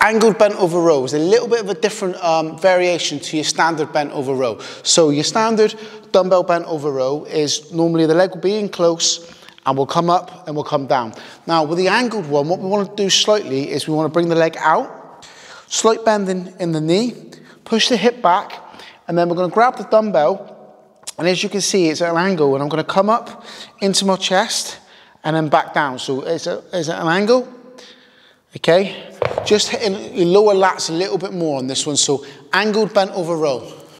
angled bent over row is a little bit of a different um, variation to your standard bent over row. So your standard dumbbell bent over row is normally the leg will be in close and we'll come up and we'll come down. Now with the angled one, what we want to do slightly is we want to bring the leg out, slight bending in, the knee, push the hip back, and then we're going to grab the dumbbell and as you can see, it's at an angle and I'm going to come up into my chest and then back down. So it's, a, it's at an angle, okay? Just hitting your lower lats a little bit more on this one. So angled bent over row.